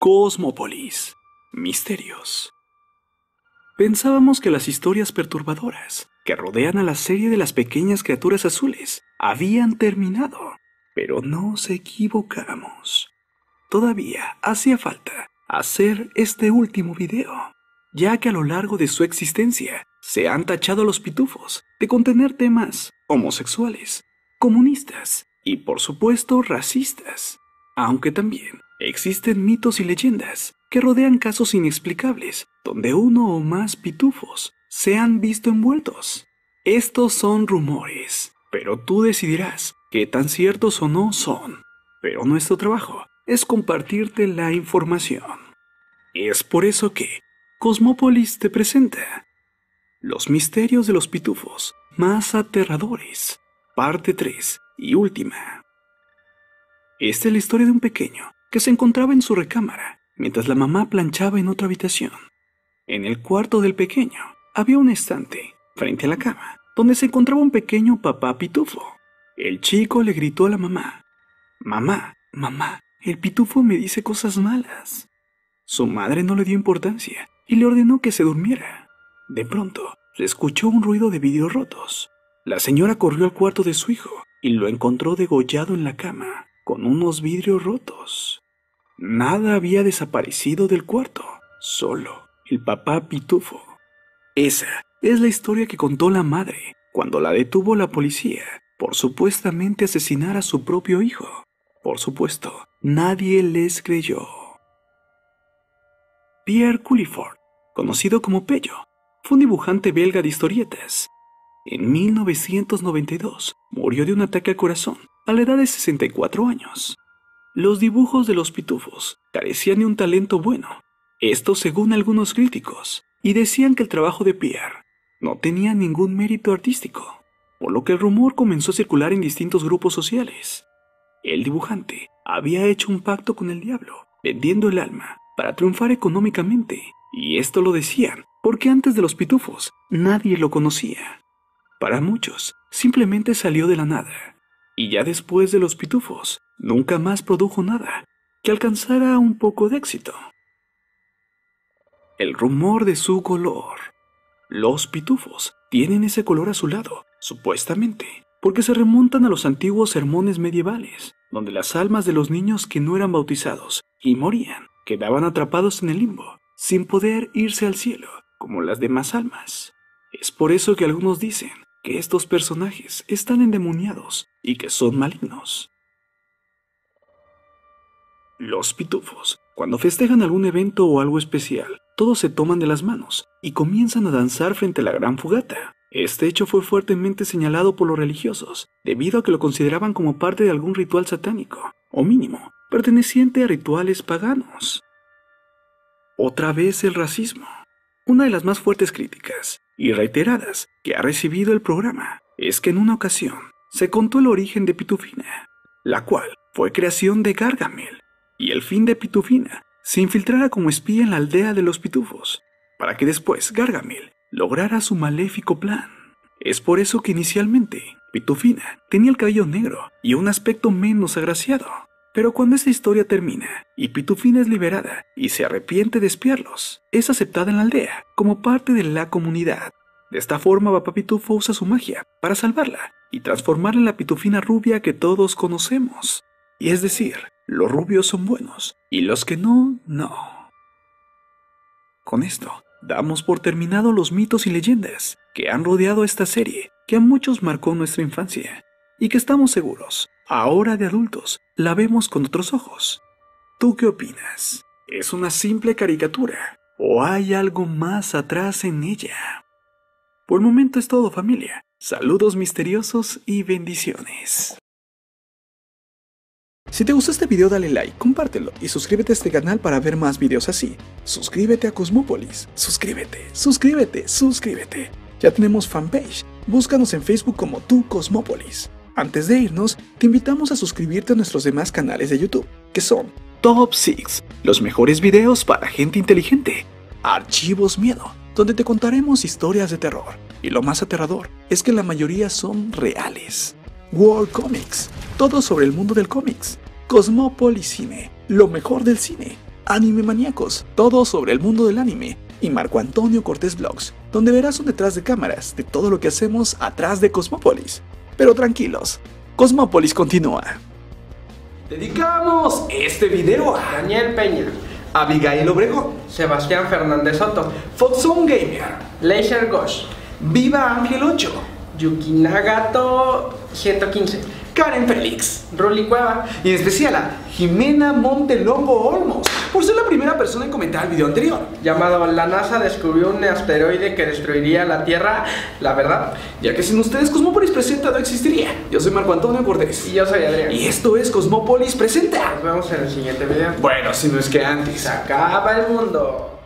Cosmópolis. Misterios. Pensábamos que las historias perturbadoras que rodean a la serie de las pequeñas criaturas azules habían terminado, pero nos equivocamos. Todavía hacía falta hacer este último video, ya que a lo largo de su existencia se han tachado a los pitufos de contener temas homosexuales, comunistas y por supuesto racistas, aunque también existen mitos y leyendas que rodean casos inexplicables donde uno o más pitufos se han visto envueltos. Estos son rumores, pero tú decidirás qué tan ciertos o no son. Pero nuestro trabajo es compartirte la información. Es por eso que Cosmópolis te presenta Los misterios de los pitufos más aterradores, parte 3 y última. Esta es la historia de un pequeño que se encontraba en su recámara mientras la mamá planchaba en otra habitación. En el cuarto del pequeño había un estante frente a la cama donde se encontraba un pequeño papá pitufo. El chico le gritó a la mamá, Mamá, mamá, el pitufo me dice cosas malas. Su madre no le dio importancia y le ordenó que se durmiera. De pronto, se escuchó un ruido de vidrios rotos. La señora corrió al cuarto de su hijo y lo encontró degollado en la cama, con unos vidrios rotos. Nada había desaparecido del cuarto, solo el papá pitufo. Esa es la historia que contó la madre cuando la detuvo la policía por supuestamente asesinar a su propio hijo. Por supuesto, nadie les creyó. Pierre Culliford, conocido como Pello, fue un dibujante belga de historietas. En 1992 murió de un ataque al corazón a la edad de 64 años. Los dibujos de los pitufos carecían de un talento bueno, esto según algunos críticos, y decían que el trabajo de Pierre no tenía ningún mérito artístico, por lo que el rumor comenzó a circular en distintos grupos sociales. El dibujante había hecho un pacto con el diablo, vendiendo el alma para triunfar económicamente, y esto lo decían porque antes de los pitufos nadie lo conocía. Para muchos, simplemente salió de la nada, y ya después de los pitufos, nunca más produjo nada que alcanzara un poco de éxito. El rumor de su color. Los pitufos tienen ese color azulado, supuestamente, porque se remontan a los antiguos sermones medievales, donde las almas de los niños que no eran bautizados y morían quedaban atrapados en el limbo, sin poder irse al cielo, como las demás almas. Es por eso que algunos dicen que estos personajes están endemoniados y que son malignos. Los pitufos, cuando festejan algún evento o algo especial, todos se toman de las manos y comienzan a danzar frente a la gran fogata. Este hecho fue fuertemente señalado por los religiosos, debido a que lo consideraban como parte de algún ritual satánico, o mínimo, perteneciente a rituales paganos. Otra vez el racismo. Una de las más fuertes críticas y reiteradas que ha recibido el programa es que en una ocasión se contó el origen de Pitufina, la cual fue creación de Gargamel, y el fin de Pitufina se infiltrara como espía en la aldea de los pitufos, para que después Gargamel lograra su maléfico plan. Es por eso que inicialmente Pitufina tenía el cabello negro y un aspecto menos agraciado. Pero cuando esta historia termina y Pitufina es liberada y se arrepiente de espiarlos, es aceptada en la aldea como parte de la comunidad. De esta forma, Papá Pitufo usa su magia para salvarla y transformarla en la Pitufina rubia que todos conocemos. Y es decir, los rubios son buenos y los que no, no. Con esto, damos por terminado los mitos y leyendas que han rodeado esta serie que a muchos marcó nuestra infancia y que estamos seguros, ahora de adultos, la vemos con otros ojos. ¿Tú qué opinas? ¿Es una simple caricatura o hay algo más atrás en ella? Por el momento es todo familia. Saludos misteriosos y bendiciones. Si te gustó este video dale like, compártelo y suscríbete a este canal para ver más videos así. Suscríbete a Cosmópolis, suscríbete, suscríbete, suscríbete. Ya tenemos fanpage, búscanos en Facebook como Tu Cosmópolis. Antes de irnos, te invitamos a suscribirte a nuestros demás canales de YouTube, que son Top 6, los mejores videos para gente inteligente, Archivos Miedo, donde te contaremos historias de terror, y lo más aterrador es que la mayoría son reales. World Comics, todo sobre el mundo del cómics. Cosmópolis Cine, lo mejor del cine. Anime Maníacos, todo sobre el mundo del anime, y Marco Antonio Cortés Vlogs, donde verás un detrás de cámaras de todo lo que hacemos atrás de Cosmópolis. Pero tranquilos, Cosmópolis continúa. Dedicamos este video a Daniel Peña, Abigail Obregón, Sebastián Fernández Soto, Foxon Gamer, Leisure Gosh, Viva Ángel 8, Yuki Nagato 115, Karen Félix, Ruli Cueva, y en especial a Jimena Montelongo Olmos, por ser la primera persona en comentar el video anterior. llamado La NASA descubrió un asteroide que destruiría la Tierra, la verdad. Ya que sin ustedes Cosmópolis Presenta no existiría. Yo soy Marco Antonio Cortés. Y yo soy Adrián. Y esto es Cosmópolis Presenta. Nos vemos en el siguiente video. Bueno, si no es que antes. Se acaba el mundo.